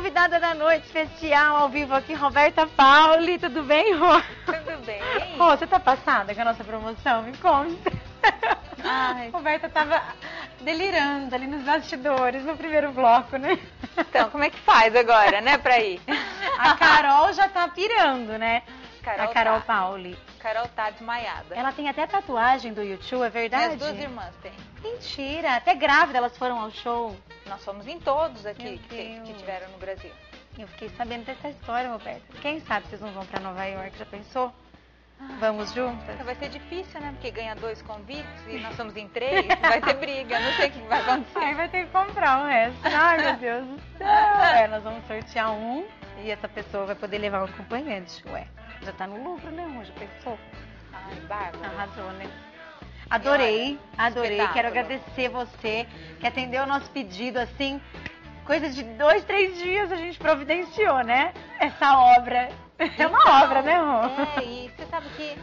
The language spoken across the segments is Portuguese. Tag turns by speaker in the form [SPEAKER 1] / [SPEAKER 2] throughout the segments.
[SPEAKER 1] convidada da noite especial ao vivo aqui, Roberta Pauli. Tudo bem, Rô?
[SPEAKER 2] Tudo bem.
[SPEAKER 1] Rô, você tá passada com a nossa promoção? Me conta.
[SPEAKER 2] Ai.
[SPEAKER 1] Roberta tava delirando ali nos bastidores, no primeiro bloco, né?
[SPEAKER 2] Então, como é que faz agora, né, pra ir?
[SPEAKER 1] A Carol já tá pirando, né?
[SPEAKER 2] Carol
[SPEAKER 1] a Carol
[SPEAKER 2] tá.
[SPEAKER 1] Pauli.
[SPEAKER 2] Carol tá desmaiada.
[SPEAKER 1] Ela tem até tatuagem do YouTube, é verdade?
[SPEAKER 2] Minhas duas irmãs têm.
[SPEAKER 1] Mentira, até grávida elas foram ao show.
[SPEAKER 2] Nós fomos em todos aqui que, que tiveram no Brasil.
[SPEAKER 1] Eu fiquei sabendo dessa história, Roberta. Quem sabe vocês não vão pra Nova York, já pensou? Vamos juntas?
[SPEAKER 2] Vai ser difícil, né? Porque ganha dois convites e nós somos em três, vai ter briga, não sei o que vai acontecer.
[SPEAKER 1] Aí vai ter que comprar o resto. Ai, meu Deus do céu. É, nós vamos sortear um e essa pessoa vai poder levar um acompanhante. Ué, já tá no lucro, né, amor? Já pensou?
[SPEAKER 2] Ai, Bárbara.
[SPEAKER 1] Arrasou, né? Adorei, adorei.
[SPEAKER 2] espetáculo.
[SPEAKER 1] Quero agradecer você que atendeu o nosso pedido, assim, coisa de dois, três dias a gente providenciou, né? Essa obra. É uma obra, né, amor?
[SPEAKER 2] É, e você sabe que,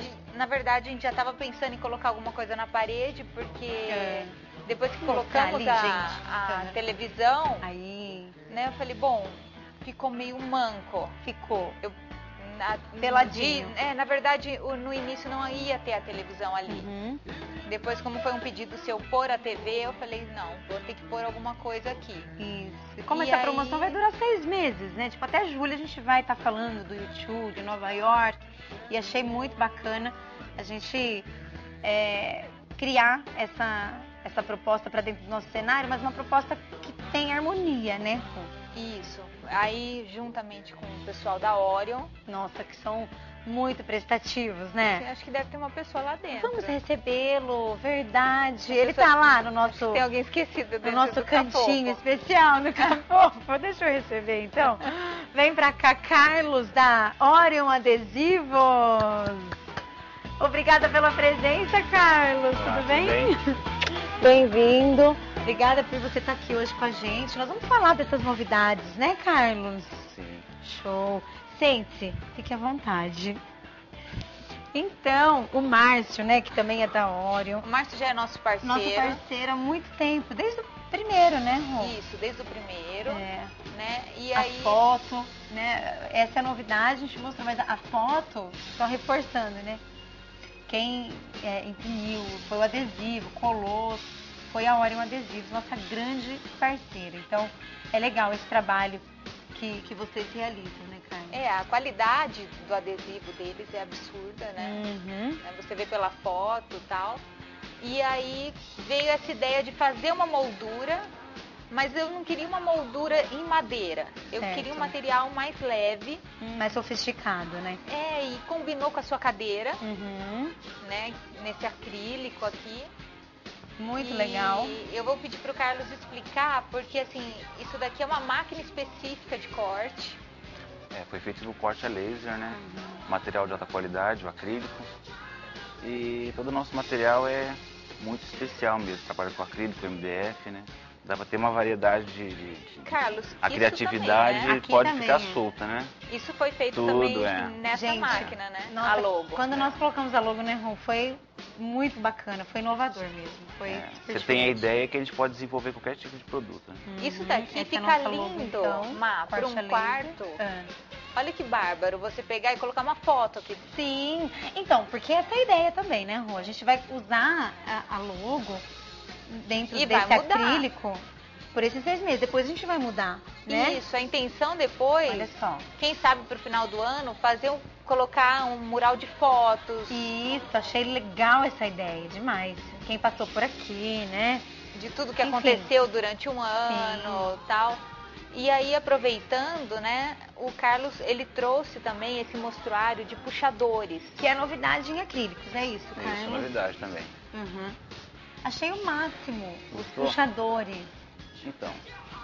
[SPEAKER 2] gente- na verdade, a gente já tava pensando em colocar alguma coisa na parede, porque
[SPEAKER 1] É.
[SPEAKER 2] depois que colocamos
[SPEAKER 1] ali,
[SPEAKER 2] a, a
[SPEAKER 1] Aham.
[SPEAKER 2] televisão,
[SPEAKER 1] Aí
[SPEAKER 2] né, eu falei, bom, ficou meio manco.
[SPEAKER 1] ficou.
[SPEAKER 2] Eu, na,
[SPEAKER 1] Peladinho.
[SPEAKER 2] de- é, na verdade, o- no início não ia ter a televisão ali.
[SPEAKER 1] Uhum.
[SPEAKER 2] Depois, como foi um pedido se eu pôr a TV, eu falei, não, vou ter que pôr alguma coisa aqui.
[SPEAKER 1] Isso. E como
[SPEAKER 2] E
[SPEAKER 1] essa
[SPEAKER 2] aí-
[SPEAKER 1] promoção vai durar seis meses, né? Tipo, até julho a gente vai estar falando do YouTube, de Nova York. E achei muito bacana a gente é, criar essa, essa proposta para dentro do nosso cenário, mas uma proposta que tem harmonia, né?
[SPEAKER 2] Isso. Aí, juntamente com o pessoal da Orion,
[SPEAKER 1] Nossa, que são muito prestativos, né?
[SPEAKER 2] acho que deve ter uma pessoa lá dentro.
[SPEAKER 1] Vamos recebê-lo, verdade. Ele tá lá no nosso.
[SPEAKER 2] Tem alguém esquecido
[SPEAKER 1] no nosso
[SPEAKER 2] do
[SPEAKER 1] cantinho especial no Capofo. Deixa eu receber então. Vem pra cá, Carlos da Orion Adesivos. Obrigada pela presença, Carlos.
[SPEAKER 3] Olá,
[SPEAKER 1] tudo bem?
[SPEAKER 3] tudo
[SPEAKER 1] Bem-vindo. Obrigada por você estar aqui hoje com a gente. Nós vamos falar dessas novidades, né, Carlos?
[SPEAKER 3] Sim.
[SPEAKER 1] Show. Sente-se, fique à vontade. Então, o Márcio, né, que também é da Orion,
[SPEAKER 2] O Márcio já é nosso parceiro.
[SPEAKER 1] nosso parceiro há muito tempo, desde o primeiro, né, Rô?
[SPEAKER 2] Isso, desde o primeiro,
[SPEAKER 1] É,
[SPEAKER 2] né? E
[SPEAKER 1] a
[SPEAKER 2] aí.
[SPEAKER 1] foto, né? Essa é a novidade, a gente mostrou, mas a foto, só reforçando, né? Quem é, imprimiu foi o adesivo, colou, foi a Orion Adesivos, nossa grande parceira. Então, é legal esse trabalho que, que vocês realizam, né, Carmen?
[SPEAKER 2] É, a qualidade do adesivo deles é absurda, né?
[SPEAKER 1] Uhum.
[SPEAKER 2] né? Você vê pela foto e tal. E aí veio essa ideia de fazer uma moldura, mas eu não queria uma moldura em madeira. Eu
[SPEAKER 1] Certo.
[SPEAKER 2] queria um material mais leve,
[SPEAKER 1] Hum, Mais sofisticado, né?
[SPEAKER 2] é, e combinou com a sua cadeira,
[SPEAKER 1] Uhum.
[SPEAKER 2] né? Nesse acrílico aqui.
[SPEAKER 1] Muito
[SPEAKER 2] E
[SPEAKER 1] legal.
[SPEAKER 2] Eu vou pedir pro Carlos explicar, porque assim, isso daqui é uma máquina específica de corte.
[SPEAKER 3] É, foi feito no corte a laser, né?
[SPEAKER 1] Uhum.
[SPEAKER 3] Material de alta qualidade, o acrílico. E todo o nosso material é muito especial mesmo. Trabalha com acrílico, MDF, né? Dá pra ter uma variedade de. de- de-
[SPEAKER 2] Carlos,
[SPEAKER 3] A criatividade
[SPEAKER 2] também, né?
[SPEAKER 3] Pode
[SPEAKER 1] também
[SPEAKER 3] ficar
[SPEAKER 1] é.
[SPEAKER 3] solta, né?
[SPEAKER 2] Isso foi feito
[SPEAKER 3] Tudo,
[SPEAKER 2] também
[SPEAKER 3] é.
[SPEAKER 2] nessa
[SPEAKER 1] Gente,
[SPEAKER 2] máquina, né?
[SPEAKER 1] Nossa,
[SPEAKER 2] a logo.
[SPEAKER 1] Quando nós colocamos a logo, né, Ron, foi muito bacana, foi inovador mesmo. Foi
[SPEAKER 3] É, Você tem a ideia que a gente pode desenvolver qualquer tipo de produto. Né?
[SPEAKER 1] Uhum.
[SPEAKER 2] Isso daqui
[SPEAKER 1] Essa é
[SPEAKER 2] fica
[SPEAKER 1] nossa logo,
[SPEAKER 2] lindo,
[SPEAKER 1] então,
[SPEAKER 2] Má, para um
[SPEAKER 1] laser.
[SPEAKER 2] quarto.
[SPEAKER 1] Ah.
[SPEAKER 2] Olha que bárbaro você pegar e colocar uma foto aqui.
[SPEAKER 1] Sim, então, porque essa é a ideia também, né, Rô? A gente vai usar a, a logo dentro
[SPEAKER 2] E vai
[SPEAKER 1] desse
[SPEAKER 2] mudar.
[SPEAKER 1] acrílico por esses seis meses. Depois a gente vai mudar, né?
[SPEAKER 2] Isso, a intenção depois,
[SPEAKER 1] Olha só.
[SPEAKER 2] quem sabe pro final do ano, fazer um, colocar um mural de fotos,
[SPEAKER 1] Isso, achei legal essa ideia, demais. Quem passou por aqui, né?
[SPEAKER 2] de tudo que
[SPEAKER 1] Enfim.
[SPEAKER 2] aconteceu durante um ano tal. E aí, aproveitando, né, o Carlos, ele trouxe também esse mostruário de puxadores.
[SPEAKER 1] Que é novidade em acrílicos, é isso,
[SPEAKER 3] Isso é
[SPEAKER 1] Carlos?
[SPEAKER 3] novidade também.
[SPEAKER 1] Uhum. Achei o máximo, os
[SPEAKER 3] Gostou?
[SPEAKER 1] puxadores.
[SPEAKER 3] Então,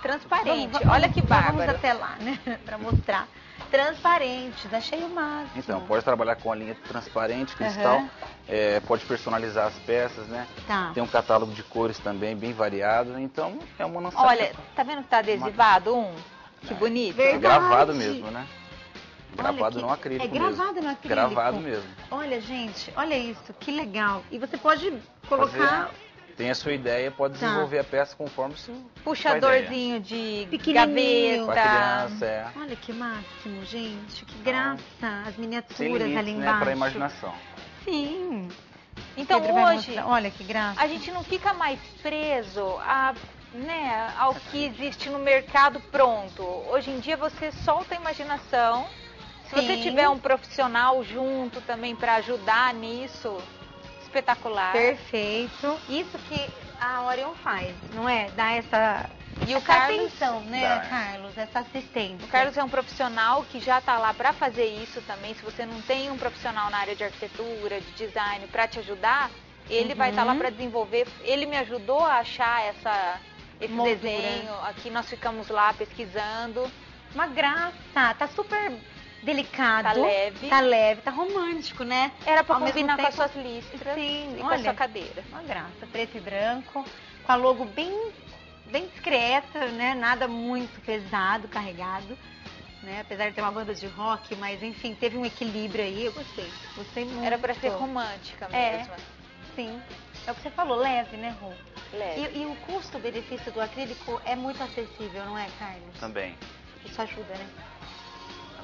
[SPEAKER 2] Transparente,
[SPEAKER 1] Vamos-
[SPEAKER 2] olha que bárbaro.
[SPEAKER 1] Vamos até lá, né? pra mostrar. Transparentes, achei o máximo.
[SPEAKER 3] então, pode trabalhar com a linha transparente, cristal.
[SPEAKER 1] Aham.
[SPEAKER 3] É, pode personalizar as peças, né?
[SPEAKER 1] Tá.
[SPEAKER 3] Tem um catálogo de cores também bem variado. Então, é uma noção.
[SPEAKER 2] Olha, tá vendo que tá adesivado um? Que bonito.
[SPEAKER 1] Verdade.
[SPEAKER 3] É gravado mesmo, né? Gravado
[SPEAKER 1] que-
[SPEAKER 3] no acrílico
[SPEAKER 1] É gravado
[SPEAKER 3] mesmo.
[SPEAKER 1] no acrílico.
[SPEAKER 3] Gravado mesmo.
[SPEAKER 1] Olha, gente, olha isso, que legal. E você pode colocar
[SPEAKER 3] tem a sua ideia, pode
[SPEAKER 1] Tá.
[SPEAKER 3] desenvolver a peça conforme se
[SPEAKER 2] Puxadorzinho de gaveta.
[SPEAKER 3] criança, é.
[SPEAKER 1] Olha que máximo, gente. Que graça. As
[SPEAKER 3] Sem
[SPEAKER 1] miniaturas
[SPEAKER 3] limites,
[SPEAKER 1] ali
[SPEAKER 3] né,
[SPEAKER 1] embaixo.
[SPEAKER 3] para a imaginação.
[SPEAKER 1] Sim.
[SPEAKER 2] Então
[SPEAKER 1] Pedro
[SPEAKER 2] hoje.
[SPEAKER 1] Olha que graça.
[SPEAKER 2] a gente não fica mais preso a, né, ao que existe no mercado pronto. Hoje em dia você solta a imaginação. Se você
[SPEAKER 1] Sim.
[SPEAKER 2] tiver um profissional junto também para ajudar nisso, espetacular.
[SPEAKER 1] Perfeito. Isso que a Orion faz, não é? Dá essa,
[SPEAKER 2] E o Carlos,
[SPEAKER 1] atenção, né,
[SPEAKER 3] Dá.
[SPEAKER 1] Carlos? Essa assistência.
[SPEAKER 2] o Carlos é um profissional que já está lá para fazer isso também. Se você não tem um profissional na área de arquitetura, de design para te ajudar, ele vai estar lá
[SPEAKER 1] Uhum.
[SPEAKER 2] para desenvolver. Ele me ajudou a achar essa esse
[SPEAKER 1] Moldura.
[SPEAKER 2] desenho. Aqui nós ficamos lá pesquisando.
[SPEAKER 1] Uma graça. Tá super delicado.
[SPEAKER 2] Tá leve.
[SPEAKER 1] Tá leve, tá romântico, né?
[SPEAKER 2] Era para
[SPEAKER 1] Ao
[SPEAKER 2] combinar com as
[SPEAKER 1] tempo-
[SPEAKER 2] suas listras
[SPEAKER 1] Sim,
[SPEAKER 2] e com a
[SPEAKER 1] olha.
[SPEAKER 2] sua cadeira.
[SPEAKER 1] Uma graça. Preto e branco. Com a logo bem, bem discreta, né? Nada muito pesado, carregado. Né? Apesar de ter uma banda de rock, mas enfim, teve um equilíbrio aí. Eu gostei. Gostei muito.
[SPEAKER 2] Era para ser romântica
[SPEAKER 1] É.
[SPEAKER 2] mesmo.
[SPEAKER 1] Sim. É o que você falou, leve, né, Rô?
[SPEAKER 2] Leve.
[SPEAKER 1] E, e o custo-benefício do acrílico é muito acessível, não é, Carlos?
[SPEAKER 3] Também.
[SPEAKER 1] Isso ajuda, né?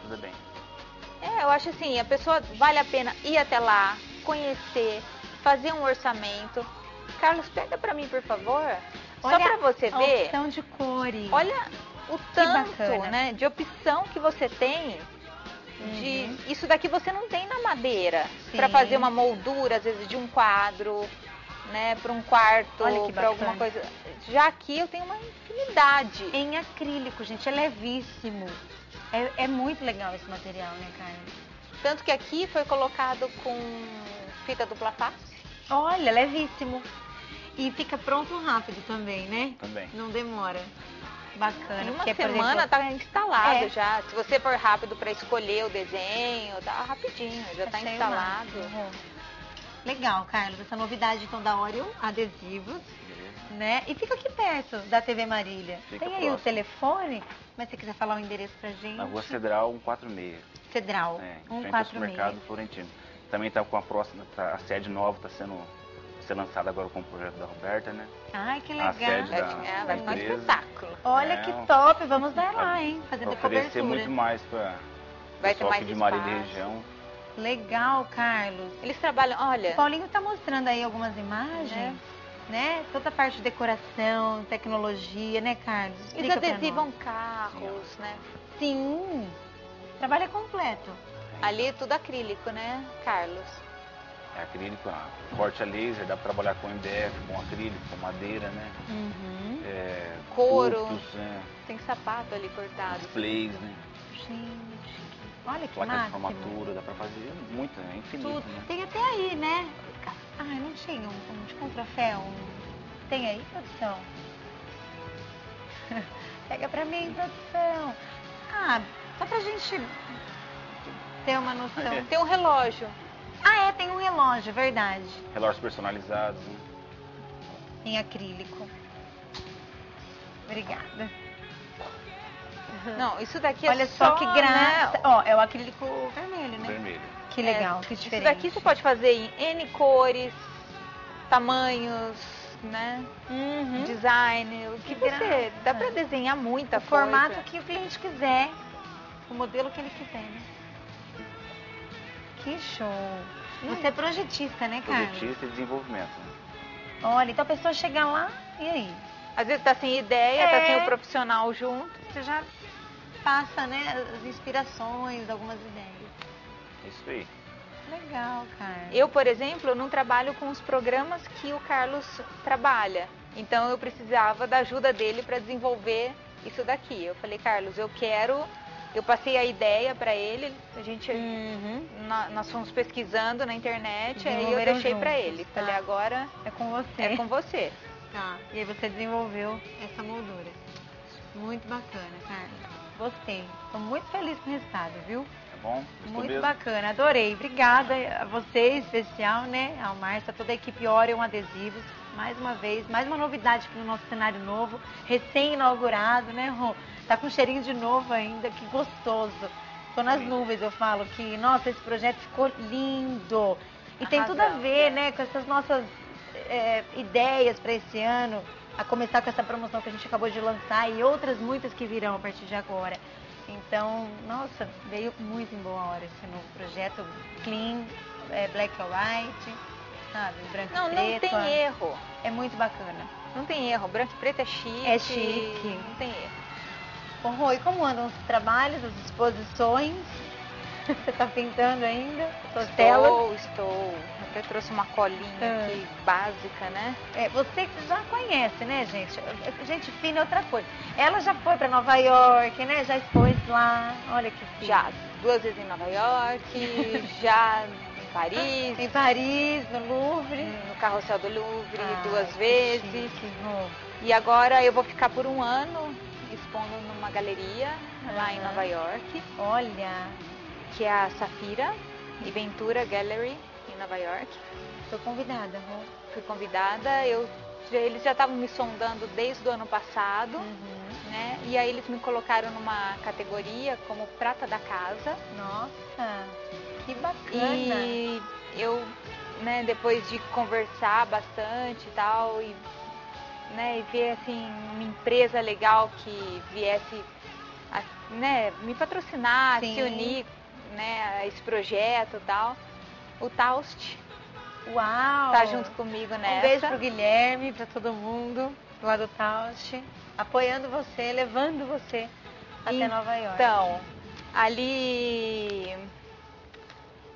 [SPEAKER 3] Tudo bem.
[SPEAKER 2] É, eu acho assim, a pessoa vale a pena ir até lá, conhecer, fazer um orçamento. Carlos, pega pra mim, por favor. Só
[SPEAKER 1] Olha
[SPEAKER 2] pra você
[SPEAKER 1] a
[SPEAKER 2] ver,
[SPEAKER 1] opção de cores.
[SPEAKER 2] olha o tanto, né, de opção que você tem. De
[SPEAKER 1] Uhum.
[SPEAKER 2] isso daqui você não tem na madeira. Pra fazer uma moldura às vezes de um quadro, né, para um quarto, para alguma coisa. Já aqui eu tenho uma infinidade.
[SPEAKER 1] Em acrílico, gente, é levíssimo. É, é muito legal esse material, né, Carlos?
[SPEAKER 2] Tanto que aqui foi colocado com fita dupla face.
[SPEAKER 1] Olha, levíssimo. E fica pronto rápido também, né?
[SPEAKER 3] Também.
[SPEAKER 1] Não demora. Bacana.
[SPEAKER 2] Em uma
[SPEAKER 1] porque, por
[SPEAKER 2] semana
[SPEAKER 1] exemplo,
[SPEAKER 2] tá instalado
[SPEAKER 1] É.
[SPEAKER 2] já. Se você for rápido para escolher o desenho, tá rapidinho, já tá
[SPEAKER 1] o
[SPEAKER 2] instalado.
[SPEAKER 1] máximo. Legal, Carlos. Essa novidade então da Orion, adesivos? Né? E fica aqui perto da TV Marília.
[SPEAKER 3] Fica
[SPEAKER 1] Tem aí o
[SPEAKER 3] próximo.
[SPEAKER 1] telefone, mas se você quiser falar o endereço pra gente.
[SPEAKER 3] Na rua Cedral 146.
[SPEAKER 1] Federal,
[SPEAKER 3] É, em frente ao
[SPEAKER 1] 146.
[SPEAKER 3] supermercado Florentino. Também está com a próxima, tá- a sede nova está sendo ser lançada agora com o projeto da Roberta, né?
[SPEAKER 1] Ai, que
[SPEAKER 3] A
[SPEAKER 1] legal.
[SPEAKER 3] sede
[SPEAKER 2] É,
[SPEAKER 3] da-
[SPEAKER 2] é, vai ficar um espetáculo.
[SPEAKER 1] Olha
[SPEAKER 3] É,
[SPEAKER 1] que top, vamos dar lá, hein? Fazendo a
[SPEAKER 3] oferecer
[SPEAKER 1] cobertura.
[SPEAKER 3] muito mais para
[SPEAKER 2] Vai ter mais
[SPEAKER 3] de Marília e região.
[SPEAKER 1] Legal, Carlos.
[SPEAKER 2] Eles trabalham, olha,
[SPEAKER 1] O Paulinho tá mostrando aí algumas imagens, né? Toda a parte de decoração, tecnologia, né, Carlos?
[SPEAKER 2] eles adesivam carros, né?
[SPEAKER 1] Sim. Trabalho é completo.
[SPEAKER 2] Ali é tudo acrílico, né, Carlos?
[SPEAKER 3] É acrílico, ah, corte a laser, dá para trabalhar com MDF, com acrílico, com madeira, né?
[SPEAKER 1] Uhum.
[SPEAKER 3] É,
[SPEAKER 2] Couro.
[SPEAKER 3] né?
[SPEAKER 2] Tem sapato ali cortado.
[SPEAKER 3] displays, né?
[SPEAKER 1] Gente, olha que
[SPEAKER 3] Placa de
[SPEAKER 1] máximo.
[SPEAKER 3] formatura, dá para fazer muito, né? É infinito,
[SPEAKER 1] Tudo.
[SPEAKER 3] né?
[SPEAKER 1] Tem até aí, né? Ai, não tinha um, um tipo um troféu? um- Tem aí, produção? Pega pra mim, produção. Ah, só pra gente ter uma noção.
[SPEAKER 3] É.
[SPEAKER 2] Tem um relógio.
[SPEAKER 1] Ah, é, tem um relógio, verdade.
[SPEAKER 3] Relógios personalizados, né?
[SPEAKER 1] Em acrílico. Obrigada.
[SPEAKER 2] Não, isso daqui é
[SPEAKER 1] Olha só, que
[SPEAKER 2] né,
[SPEAKER 1] graça. Ó, é o acrílico vermelho, né?
[SPEAKER 3] Vermelho.
[SPEAKER 1] Que legal, que
[SPEAKER 2] Isso
[SPEAKER 1] diferente.
[SPEAKER 2] daqui você pode fazer em N cores, tamanhos, né?
[SPEAKER 1] Uhum.
[SPEAKER 2] Design, o que,
[SPEAKER 1] Que
[SPEAKER 2] você.
[SPEAKER 1] graça.
[SPEAKER 2] Dá pra desenhar muita
[SPEAKER 1] O formato
[SPEAKER 2] coisa.
[SPEAKER 1] que o cliente quiser. O modelo que ele quiser, né? Que show. Você é projetista, né, Carlos?
[SPEAKER 3] Projetista e desenvolvimento. Né?
[SPEAKER 1] Olha, então a pessoa chega lá e aí?
[SPEAKER 2] Às vezes tá sem ideia,
[SPEAKER 1] É.
[SPEAKER 2] tá sem o profissional junto.
[SPEAKER 1] Você já passa, né, as inspirações, algumas ideias.
[SPEAKER 3] Isso aí.
[SPEAKER 1] Legal, cara.
[SPEAKER 2] Eu, por exemplo, não trabalho com os programas que o Carlos trabalha. Então eu precisava da ajuda dele para desenvolver isso daqui. Eu falei, Carlos, eu quero. Eu passei a ideia para ele, a gente
[SPEAKER 1] Uhum.
[SPEAKER 2] na- nós fomos pesquisando na internet, aí eu deixei para ele.
[SPEAKER 1] tá.
[SPEAKER 2] Falei, agora
[SPEAKER 1] É com você.
[SPEAKER 2] é com você.
[SPEAKER 1] Tá. E aí você desenvolveu essa moldura. Muito bacana, Carlos. Gostei. Tô muito feliz com o resultado, viu?
[SPEAKER 3] Tá bom?
[SPEAKER 1] Muito
[SPEAKER 3] mesmo?
[SPEAKER 1] bacana, adorei. Obrigada a você, em especial, né? Ao Márcio, a toda a equipe Orion Adesivos. Mais uma vez, mais uma novidade aqui no nosso cenário novo, recém-inaugurado, né, Rô? Tá com cheirinho de novo ainda, que gostoso. Tô nas
[SPEAKER 3] Sim.
[SPEAKER 1] nuvens, eu falo que, nossa, esse projeto ficou lindo. E tem tudo a ver, né, com essas nossas é, ideias para esse ano, a começar com essa promoção que a gente acabou de lançar e outras muitas que virão a partir de agora. Então, nossa, veio muito em boa hora esse novo projeto Clean, é, Black or White, sabe? Branco
[SPEAKER 2] Não,
[SPEAKER 1] e
[SPEAKER 2] não
[SPEAKER 1] preto.
[SPEAKER 2] tem erro.
[SPEAKER 1] É muito bacana.
[SPEAKER 2] Não tem erro. Branco e preto é chique.
[SPEAKER 1] É chique.
[SPEAKER 2] Não tem erro.
[SPEAKER 1] Bom, e como andam os trabalhos, as exposições? Você tá pintando ainda? Suas telas?
[SPEAKER 2] Estou, estou. Até trouxe uma colinha
[SPEAKER 1] Ah.
[SPEAKER 2] aqui básica, né?
[SPEAKER 1] É, você que já conhece, né, gente? Gente fina é outra coisa. Ela já foi para Nova York, né? Já expôs lá. Olha que fina.
[SPEAKER 2] Já duas vezes em Nova York, já em Paris,
[SPEAKER 1] Em Paris, no Louvre.
[SPEAKER 2] no Carrossel do Louvre
[SPEAKER 1] Ah,
[SPEAKER 2] duas vezes.
[SPEAKER 1] chique.
[SPEAKER 2] E agora eu vou ficar por um ano expondo numa galeria lá em
[SPEAKER 1] Aham.
[SPEAKER 2] Nova York,
[SPEAKER 1] Olha,
[SPEAKER 2] que é a Safira e Ventura Gallery em Nova York.
[SPEAKER 1] tô convidada, Rô.
[SPEAKER 2] Fui convidada, eu, eles já estavam me sondando desde o ano passado,
[SPEAKER 1] Uhum.
[SPEAKER 2] né? E aí eles me colocaram numa categoria como prata da casa.
[SPEAKER 1] Nossa, que bacana.
[SPEAKER 2] E eu, né, depois de conversar bastante e tal, e, né, e ver assim, uma empresa legal que viesse a, né, me patrocinar,
[SPEAKER 1] Sim.
[SPEAKER 2] se unir né, a esse projeto e tal, o Taust
[SPEAKER 1] Uau!
[SPEAKER 2] tá junto comigo nessa.
[SPEAKER 1] Um beijo pro Guilherme, pra todo mundo lá do Tausch, apoiando você, levando você até Nova York.
[SPEAKER 2] Então, ali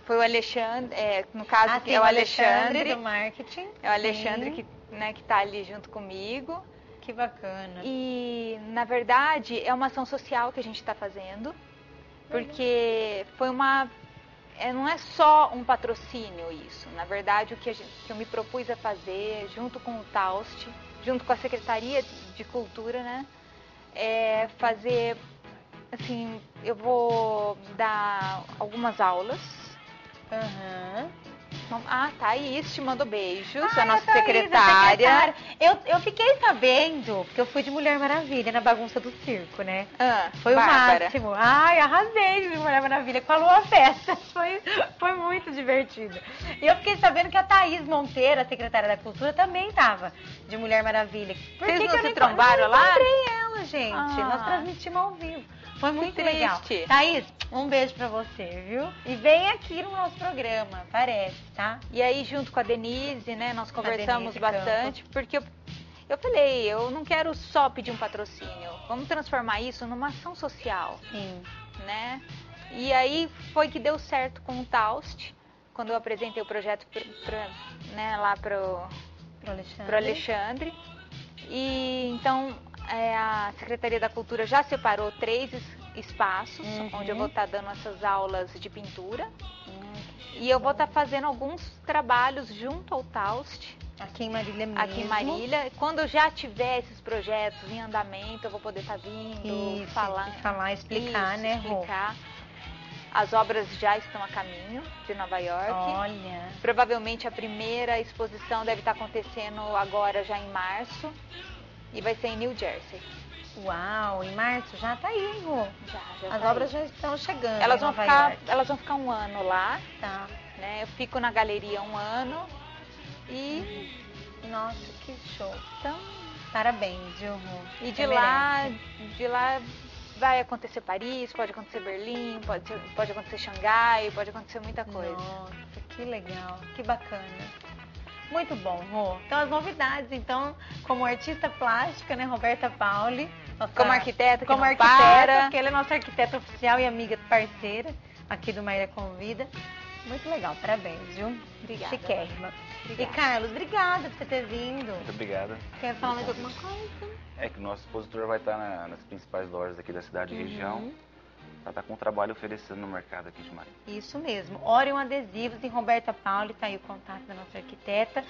[SPEAKER 2] foi o Alexandre, é, no caso
[SPEAKER 1] ah,
[SPEAKER 2] que é o
[SPEAKER 1] o Alexandre
[SPEAKER 2] Alexandre,
[SPEAKER 1] do marketing.
[SPEAKER 2] é o Alexandre
[SPEAKER 1] Sim,
[SPEAKER 2] que, né, que tá ali junto comigo.
[SPEAKER 1] que bacana.
[SPEAKER 2] E, na verdade, é uma ação social que a gente está fazendo, porque foi uma. é, não é só um patrocínio isso. Na verdade, o que, gente- que eu me propus a fazer, junto com o Taust, junto com a Secretaria de Cultura, né? É fazer. Assim, eu vou dar algumas aulas.
[SPEAKER 1] Aham.
[SPEAKER 2] Ah, Thaís te mandou beijos,
[SPEAKER 1] Ah,
[SPEAKER 2] a nossa
[SPEAKER 1] Thaís, a
[SPEAKER 2] secretária.
[SPEAKER 1] secretária. Eu, eu fiquei sabendo, porque eu fui de Mulher Maravilha na bagunça do circo, né?
[SPEAKER 2] Ah,
[SPEAKER 1] Foi
[SPEAKER 2] Bárbara.
[SPEAKER 1] o máximo. Ai, arrasei de Mulher Maravilha com a Lua Festa. Foi, foi muito divertido. E eu fiquei sabendo que a Thaís Monteiro, a secretária da Cultura, também tava de Mulher Maravilha. Por
[SPEAKER 2] Vocês
[SPEAKER 1] que
[SPEAKER 2] não
[SPEAKER 1] que eu
[SPEAKER 2] se
[SPEAKER 1] não
[SPEAKER 2] trombaram
[SPEAKER 1] não
[SPEAKER 2] lá?
[SPEAKER 1] encontrei ela, gente.
[SPEAKER 2] Ah.
[SPEAKER 1] Nós transmitimos ao vivo. Foi muito
[SPEAKER 2] Que
[SPEAKER 1] legal.
[SPEAKER 2] triste.
[SPEAKER 1] Thaís, um beijo pra você, viu? E vem aqui no nosso programa, parece, tá?
[SPEAKER 2] E aí, junto com a Denise, né, nós conversamos bastante, porque eu, eu falei, eu não quero só pedir um patrocínio, vamos transformar isso numa ação social,
[SPEAKER 1] Sim.
[SPEAKER 2] né? E aí foi que deu certo com o Taust, quando eu apresentei o projeto pra, pra- né, lá pro,
[SPEAKER 1] Pro Alexandre.
[SPEAKER 2] pro Alexandre. E então é, a Secretaria da Cultura já separou três es- espaços,
[SPEAKER 1] Uhum.
[SPEAKER 2] onde eu vou estar dando essas aulas de pintura.
[SPEAKER 1] Hum,
[SPEAKER 2] E eu vou estar fazendo alguns trabalhos junto ao Taust,
[SPEAKER 1] Aqui em Marília mesmo.
[SPEAKER 2] aqui em Marília. Quando eu já tiver esses projetos em andamento, eu vou poder estar vindo,
[SPEAKER 1] Isso,
[SPEAKER 2] falar,
[SPEAKER 1] falar, explicar,
[SPEAKER 2] Isso,
[SPEAKER 1] né, Rô?
[SPEAKER 2] explicar. As obras já estão a caminho de Nova York.
[SPEAKER 1] Olha.
[SPEAKER 2] Provavelmente a primeira exposição deve estar acontecendo agora já em março e vai ser em New Jersey.
[SPEAKER 1] Uau, em março já tá aí, hein, Rô?
[SPEAKER 2] Já, já
[SPEAKER 1] As
[SPEAKER 2] tá
[SPEAKER 1] obras
[SPEAKER 2] aí.
[SPEAKER 1] já estão chegando.
[SPEAKER 2] elas vão ficar,
[SPEAKER 1] York.
[SPEAKER 2] elas vão ficar um ano lá,
[SPEAKER 1] Tá.
[SPEAKER 2] né? Eu fico na galeria um ano e
[SPEAKER 1] Nossa, que show.
[SPEAKER 2] então
[SPEAKER 1] Parabéns, viu, Rô?
[SPEAKER 2] E de lá,
[SPEAKER 1] merece.
[SPEAKER 2] de lá vai acontecer Paris, pode acontecer Berlim, pode, ser- pode acontecer Xangai, pode acontecer muita coisa.
[SPEAKER 1] Nossa, que legal, que bacana. Muito bom, Rô. Então, as novidades, então, como artista plástica, né, Roberta Pauli. nossa-
[SPEAKER 2] Como arquiteta que
[SPEAKER 1] como arquiteta,
[SPEAKER 2] para.
[SPEAKER 1] porque ela é nossa arquiteta oficial e amiga parceira aqui do Maíra Convida. Muito legal, parabéns, viu?
[SPEAKER 2] Obrigada.
[SPEAKER 1] Chiquérrima. E Carlos, obrigada por você ter vindo.
[SPEAKER 3] Muito obrigada.
[SPEAKER 1] Quer falar mais alguma coisa?
[SPEAKER 3] É que o nosso expositor vai estar na- nas principais lojas aqui da cidade e região. Para estar com um trabalho oferecendo no mercado aqui de Marília.
[SPEAKER 1] Isso mesmo. Orion Adesivos em Roberta Pauli, tá aí o contato da nossa arquiteta.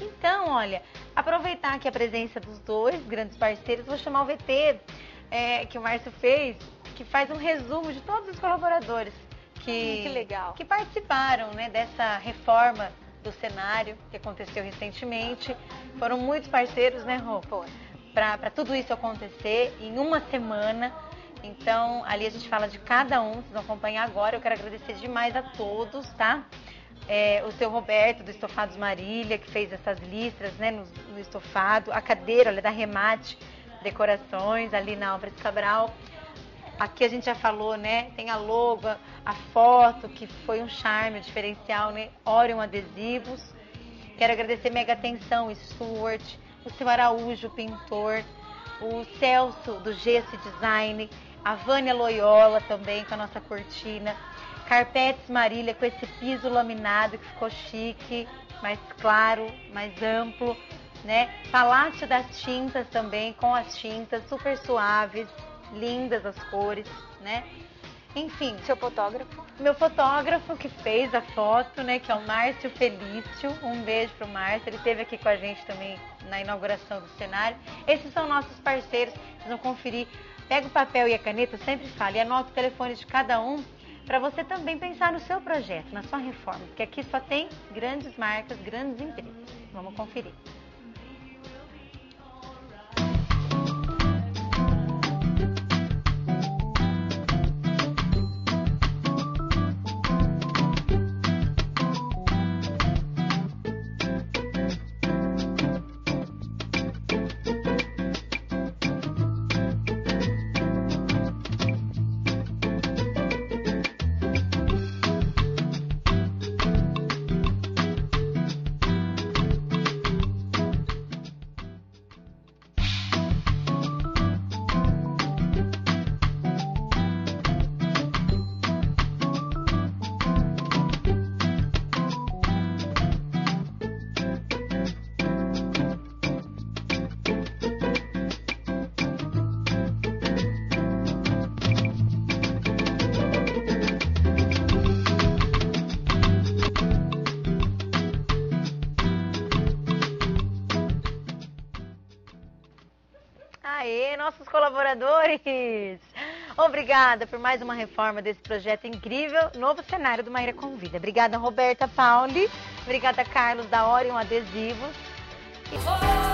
[SPEAKER 1] Então, olha, aproveitar aqui a presença dos dois grandes parceiros, vou chamar o VT é, que o Márcio fez, que faz um resumo de todos os colaboradores que,
[SPEAKER 2] Hum, que legal.
[SPEAKER 1] que participaram né, dessa reforma do cenário que aconteceu recentemente. Foram muitos parceiros, né, Rô?
[SPEAKER 2] Foi.
[SPEAKER 1] para tudo isso acontecer em uma semana. Então, ali a gente fala de cada um, vocês vão acompanhar agora. Eu quero agradecer demais a todos, tá? é, o seu Roberto do Estofados Marília, que fez essas listras né, no, no estofado, a cadeira olha, da Remate Decorações, ali na Álvares Cabral. Aqui a gente já falou, né? Tem a logo, a foto, que foi um charme, um diferencial, né? Orion Adesivos. Quero agradecer mega atenção, Stuart, o seu Araújo, pintor, o Celso do Gesse Design, a Vânia Loyola também com a nossa cortina, Carpetes Marília com esse piso laminado que ficou chique, mais claro, mais amplo, né? Palácio das Tintas também com as tintas super suaves, lindas as cores, né? Enfim.
[SPEAKER 2] Seu fotógrafo?
[SPEAKER 1] Meu fotógrafo que fez a foto, né? Que é o Márcio Felício. Um beijo pro Márcio. Ele esteve aqui com a gente também na inauguração do cenário. Esses são nossos parceiros. Vocês vão conferir. Pega o papel e a caneta, sempre fala, e anota o telefone de cada um para você também pensar no seu projeto, na sua reforma, porque aqui só tem grandes marcas, grandes empresas. Vamos conferir. Nossos colaboradores! Obrigada por mais uma reforma desse projeto incrível, novo cenário do Maíra Convida. Obrigada, Roberta Pauli. Obrigada, Carlos da Orion Adesivos. E...